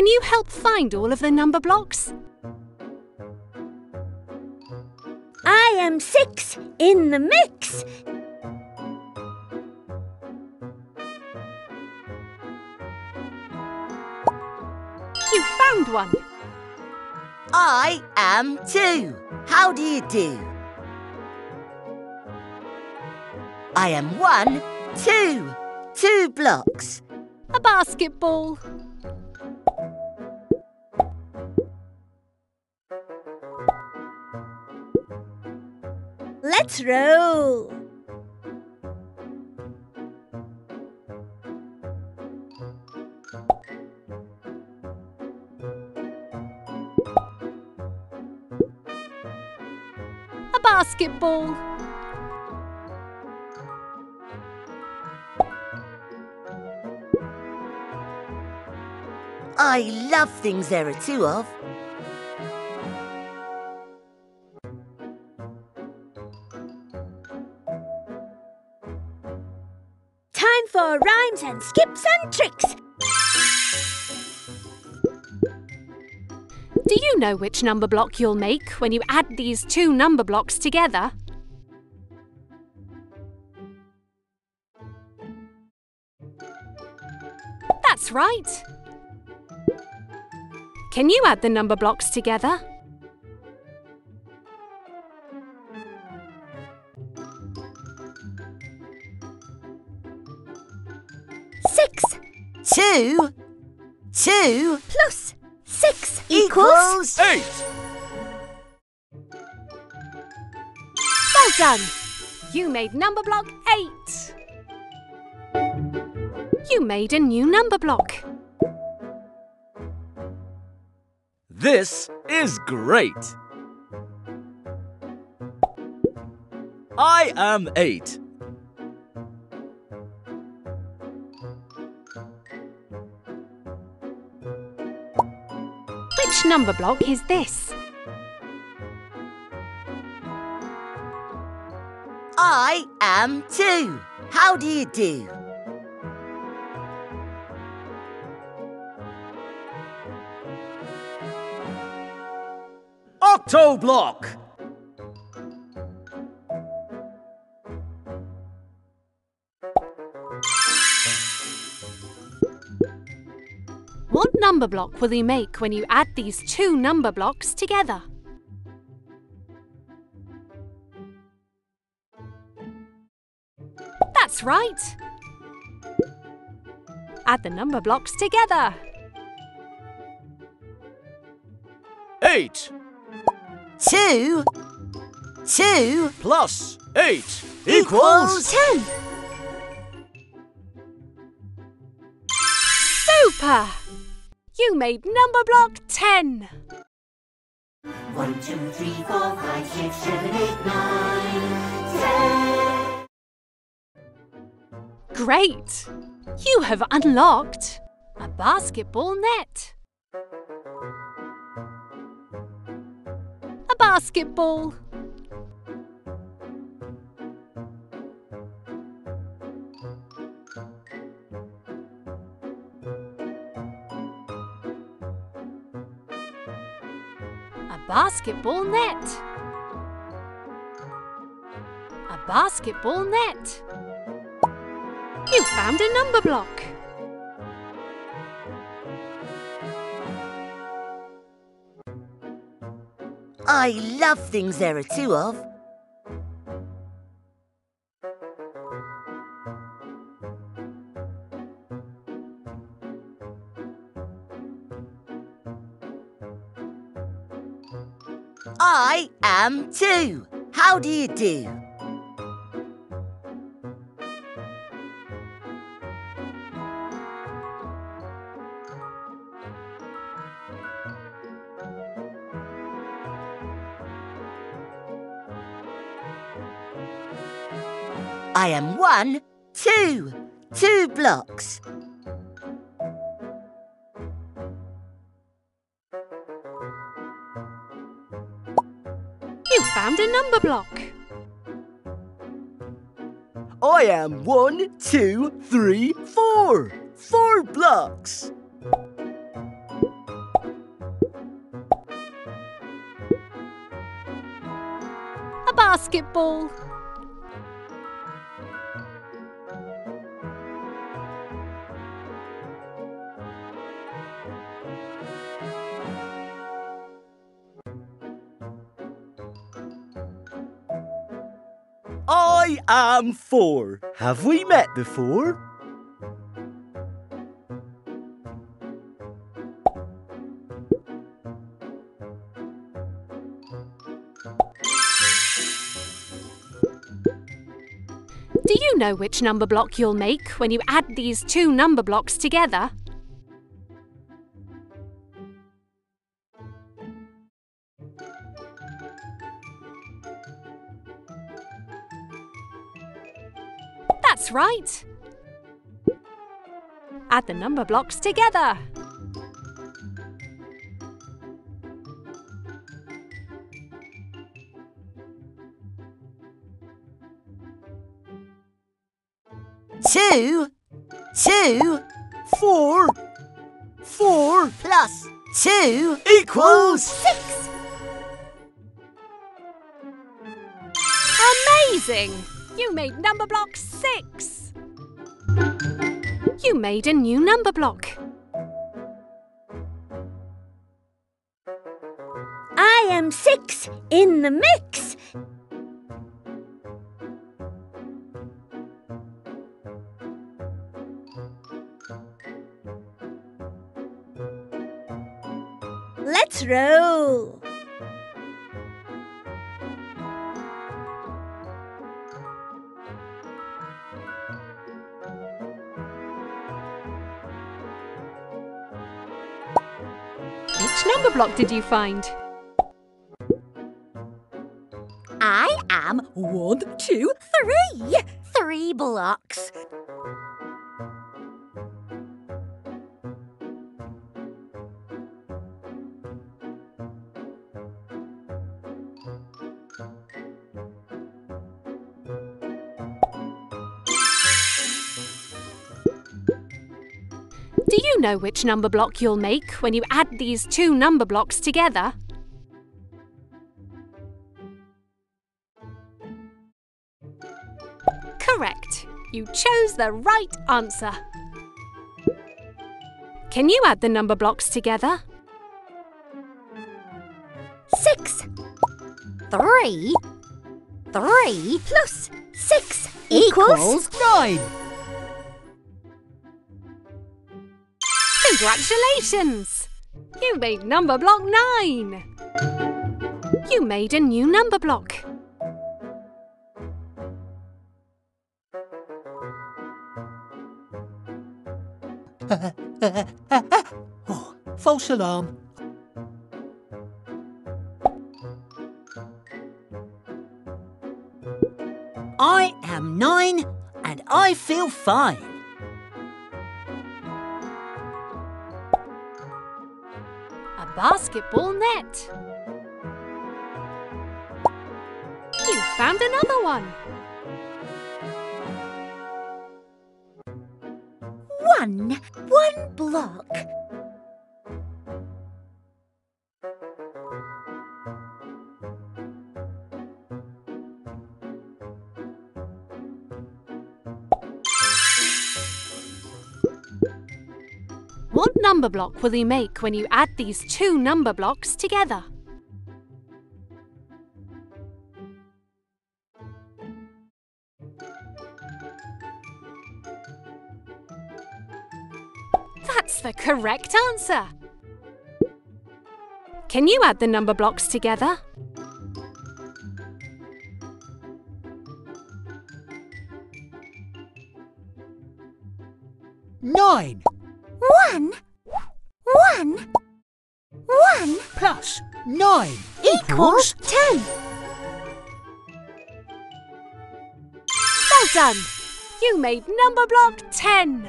Can you help find all of the number blocks? I am six in the mix. You found one. I am two. How do you do? I am one, two. Two blocks. A basketball. Let's roll. A basketball. I love things there are two of. For rhymes and skips and tricks. Do you know which number block you'll make when you add these two number blocks together? That's right. Can you add the number blocks together? Two. Two plus six equals. equals. Eight! Well done! You made number block 8. You made a new number block. This is great! I am eight. Which number block is this? I am two. How do you do? Octoblock! What number block will you make when you add these two number blocks together? That's right! Add the number blocks together. Eight Two. Two plus eight equals. Ten. Super! You made number block 10. One, two, three, four, five, six, seven, eight, nine, ten. Great! You have unlocked a basketball net. A basketball. Basketball net. A basketball net. You found a number block. I love things there are two of. I am two. How do you do? I am one, two, two blocks. You found a number block. I am one, two, three, four. Four blocks. A basketball. I am four. Have we met before? Do you know which number block you'll make when you add these two number blocks together? That's right. Add the number blocks together. Two, two Four. Four plus two equals six. Amazing! You made number block six. You made a new number block. I am six in the mix. Let's roll. Which number block did you find? I am one, two, three. Three blocks. You know which number block you'll make when you add these two number blocks together? Correct. You chose the right answer. Can you add the number blocks together? Six. Three. Three plus six equals nine. Congratulations! You made number block nine. You made a new number block. Oh, false alarm. I am nine and I feel fine. Basketball net. You found another one. one. One block. Number block will you make when you add these two number blocks together? That's the correct answer. Can you add the number blocks together? Nine 9 equals 10. Well done! You made number block 10.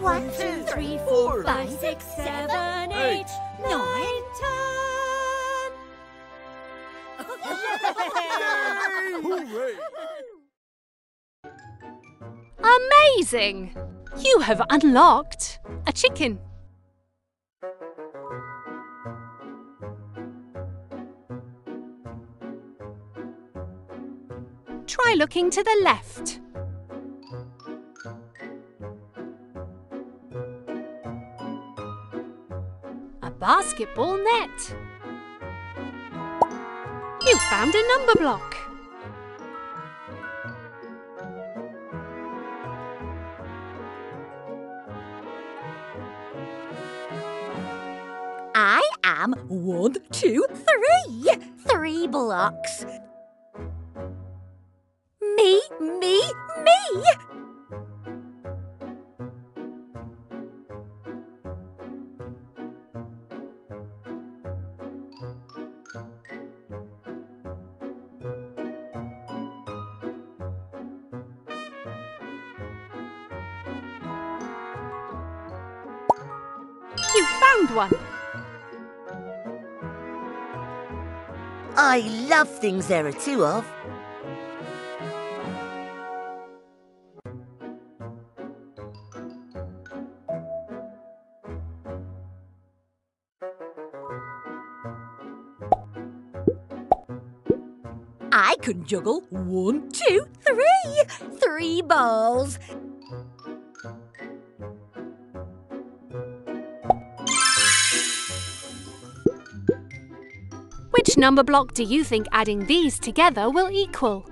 1, 2, 3, 4, 5, 6, 7, 8, 9, 10. Amazing! You have unlocked a chicken. Try looking to the left. A basketball net. You found a number block. I am one, two, three. Three blocks. You found one. I love things there are two of. I can juggle one, two, three. Three balls. Number block do you think adding these together will equal?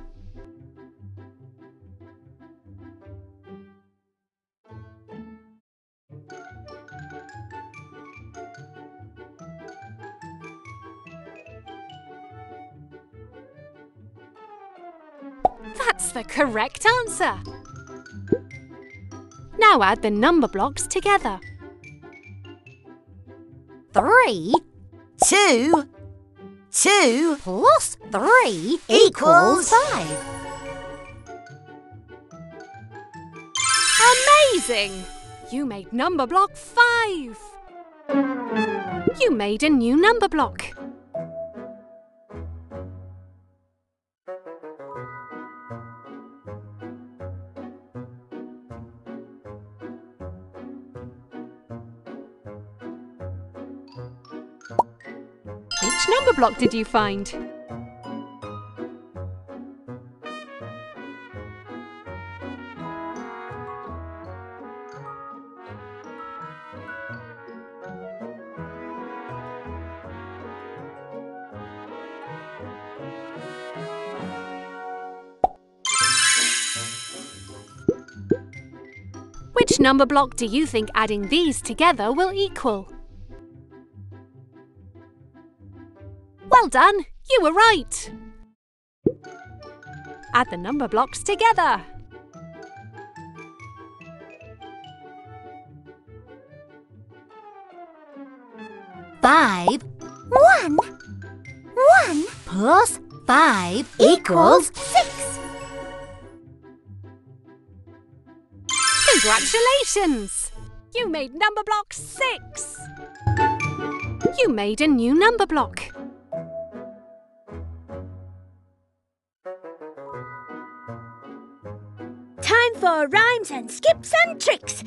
That's the correct answer. Now add the number blocks together. Three Two, two plus three Equals- five. Amazing! You made number block five. You made a new number block. Block did you find? Which number block do you think adding these together will equal? Well done, you were right. Add the number blocks together. Five. One. One plus five equals six. Congratulations! You made number block six. You made a new number block. For rhymes and skips and tricks.